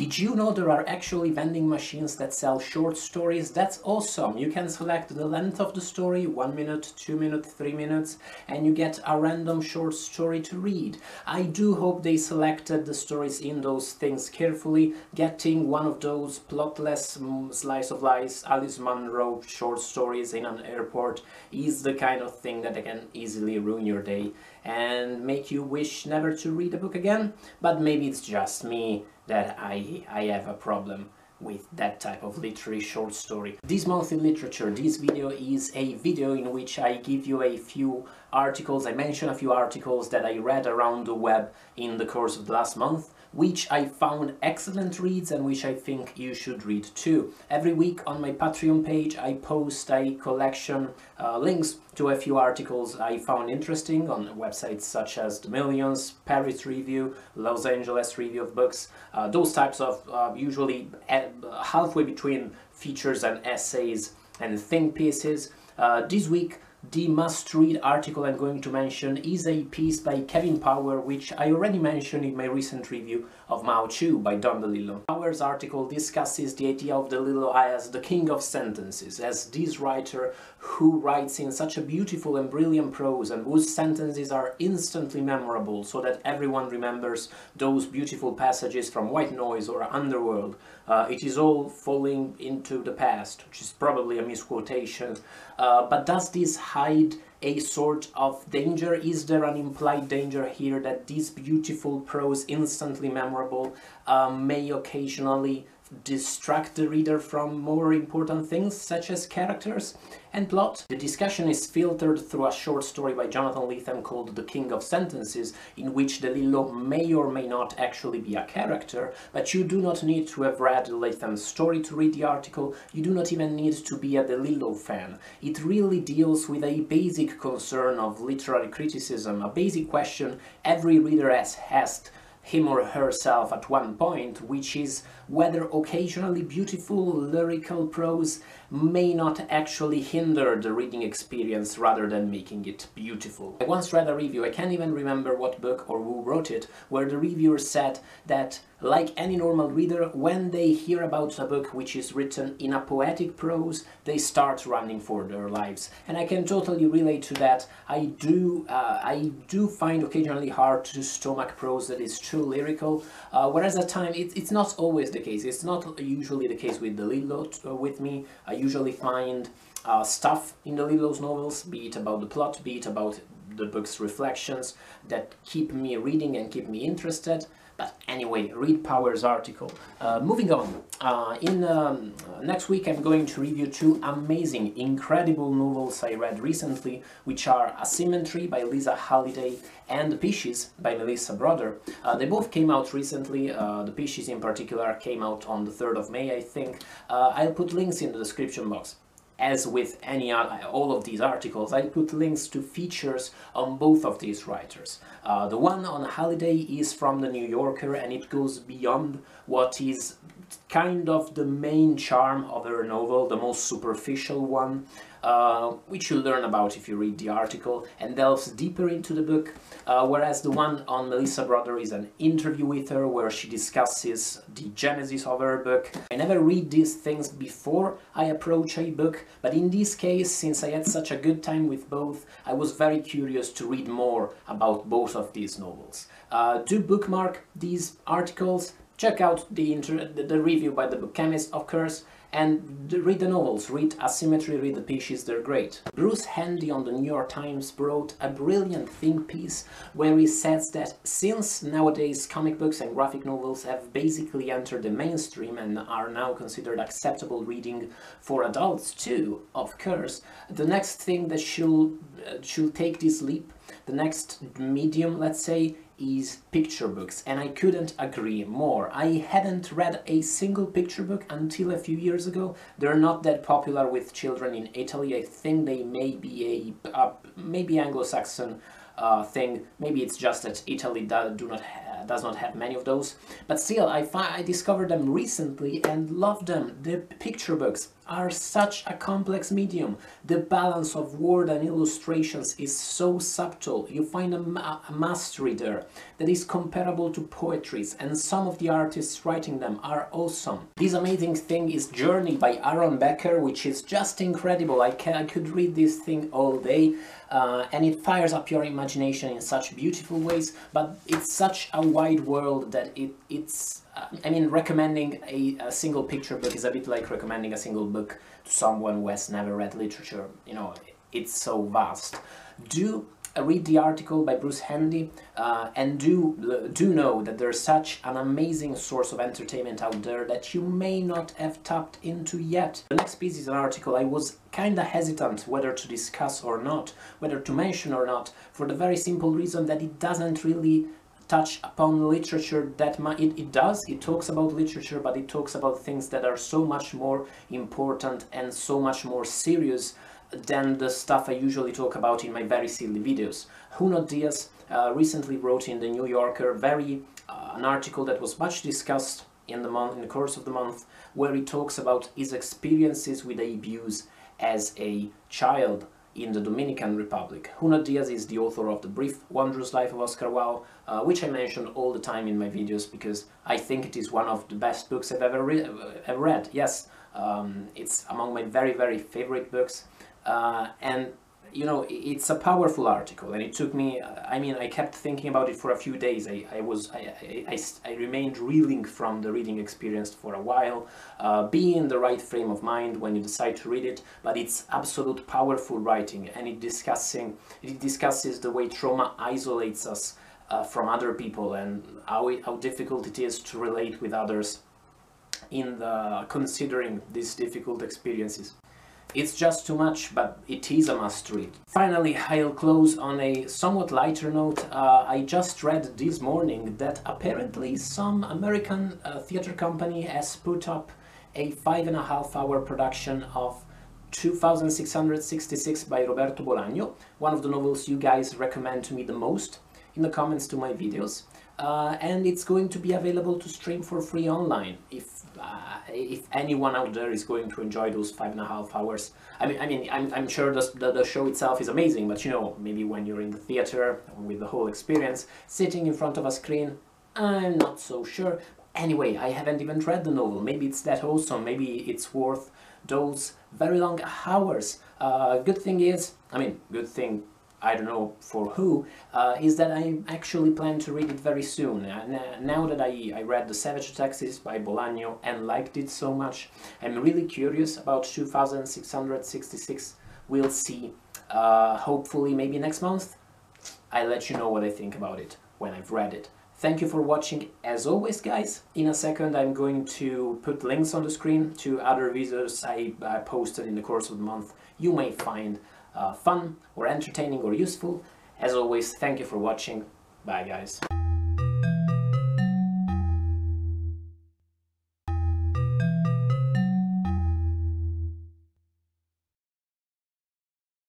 Did you know there are actually vending machines that sell short stories? That's awesome! You can select the length of the story, 1 minute, 2 minutes, 3 minutes, and you get a random short story to read. I do hope they selected the stories in those things carefully. Getting one of those plotless mm, slice of life Alice Munro short stories in an airport is the kind of thing that can easily ruin your day and make you wish never to read a book again. But maybe it's just me that I, I have a problem with that type of literary short story. This month in literature, this video is a video in which I give you a few articles, I mention a few articles that I read around the web in the course of the last month which I found excellent reads and which I think you should read too. Every week on my Patreon page I post a collection uh, links to a few articles I found interesting on websites such as The Millions, Paris Review, Los Angeles Review of Books, uh, those types of uh, usually uh, halfway between features and essays and think pieces. Uh, this week the must-read article I'm going to mention is a piece by Kevin Power, which I already mentioned in my recent review of Mao II by Don DeLillo. Power's article discusses the idea of DeLillo as the king of sentences, as this writer who writes in such a beautiful and brilliant prose and whose sentences are instantly memorable so that everyone remembers those beautiful passages from White Noise or Underworld. Uh, it is all falling into the past, which is probably a misquotation, uh, but does this hide a sort of danger? Is there an implied danger here that this beautiful prose, instantly memorable, um, may occasionally distract the reader from more important things such as characters and plot. The discussion is filtered through a short story by Jonathan Lethem called The King of Sentences, in which DeLillo may or may not actually be a character, but you do not need to have read Lethem's story to read the article, you do not even need to be a DeLillo fan. It really deals with a basic concern of literary criticism, a basic question every reader has asked him or herself at one point, which is whether occasionally beautiful lyrical prose may not actually hinder the reading experience rather than making it beautiful. I once read a review, I can't even remember what book or who wrote it, where the reviewer said that like any normal reader, when they hear about a book which is written in a poetic prose, they start running for their lives. And I can totally relate to that. I do, uh, I do find occasionally hard to stomach prose that is too lyrical, uh, whereas at times it, it's not always the case. It's not usually the case with DeLillo uh, with me. I usually find uh, stuff in DeLillo's novels, be it about the plot, be it about the book's reflections, that keep me reading and keep me interested. But anyway, read Power's article. Uh, moving on, uh, in um, next week I'm going to review two amazing, incredible novels I read recently, which are Asymmetry by Lisa Halliday and The Pisces by Melissa Broder. Uh, they both came out recently, uh, The Pisces in particular came out on the 3rd of May, I think. Uh, I'll put links in the description box as with any all of these articles, I put links to features on both of these writers. Uh, the one on Halliday is from the New Yorker and it goes beyond what is kind of the main charm of her novel, the most superficial one, uh, which you'll learn about if you read the article, and delves deeper into the book, uh, whereas the one on Melissa Broder is an interview with her where she discusses the genesis of her book. I never read these things before I approach a book, but in this case, since I had such a good time with both, I was very curious to read more about both of these novels. Uh, do bookmark these articles, check out the, the review by the book chemist, of course, and read the novels, read Asymmetry, read The Pisces, they're great. Bruce Handy on the New York Times wrote a brilliant think piece where he says that since nowadays comic books and graphic novels have basically entered the mainstream and are now considered acceptable reading for adults too, of course, the next thing that should, uh, should take this leap, the next medium, let's say, is picture books and I couldn't agree more. I hadn't read a single picture book until a few years ago. They're not that popular with children in Italy. I think they may be a, maybe Anglo-Saxon uh, thing. Maybe it's just that Italy do, do not does not have many of those. But still, I, I discovered them recently and love them. The picture books are such a complex medium. The balance of word and illustrations is so subtle. You find a, ma a mastery there that is comparable to poetry's and some of the artists writing them are awesome. This amazing thing is Journey by Aaron Becker which is just incredible. I, can, I could read this thing all day uh, and it fires up your imagination in such beautiful ways but it's such a wide world that it, it's I mean recommending a, a, single picture book is a bit like recommending a single book to someone who has never read literature you know it's so vast do uh, read the article by Bruce Handy uh, and do do know that there's such an amazing source of entertainment out there that you may not have tapped into yet. The next piece is an article I was kinda hesitant whether to discuss or not, whether to mention or not, for the very simple reason that it doesn't really touch upon literature that it, it does it talks about literature but it talks about things that are so much more important and so much more serious than the stuff I usually talk about in my very silly videos. Junot Diaz uh, recently wrote in the New Yorker very uh, an article that was much discussed in the month in the course of the month where he talks about his experiences with abuse as a child in the Dominican Republic. Junot Diaz is the author of The Brief Wondrous Life of Oscar Wao, uh, which I mention all the time in my videos because I think it is one of the best books I've ever, re ever read. Yes, um, it's among my very, very favorite books. Uh, and you know it's a powerful article and it took me i mean i kept thinking about it for a few days. I, I was I, I, I, remained reeling from the reading experience for a while uh, be in the right frame of mind when you decide to read it but it's absolute powerful writing and it discussing it discusses the way trauma isolates us uh, from other people and how, it, how difficult it is to relate with others in the considering these difficult experiences it's just too much, but it is a must read. Finally, I'll close on a somewhat lighter note. Uh, I just read this morning that apparently some American uh, theater company has put up a five and a half hour production of 2666 by Roberto Bolaño, one of the novels you guys recommend to me the most in the comments to my videos. Uh, and it's going to be available to stream for free online if uh, if anyone out there is going to enjoy those five and a half hours. I mean, I mean, I'm, I'm sure the, the, the show itself is amazing, but you know, maybe when you're in the theater with the whole experience, sitting in front of a screen, I'm not so sure. Anyway, I haven't even read the novel. Maybe it's that awesome. Maybe it's worth those very long hours. Uh, good thing is, I mean, good thing I don't know for who, uh, is that I actually plan to read it very soon. Uh, now that I, I read The Savage Detectives by Bolaño and liked it so much, I'm really curious about 2666. We'll see. Uh, hopefully maybe next month. I'll let you know what I think about it when I've read it. Thank you for watching as always guys. In a second I'm going to put links on the screen to other videos I, I posted in the course of the month you may find uh, Uh, fun or entertaining or useful. As always, thank you for watching. Bye guys.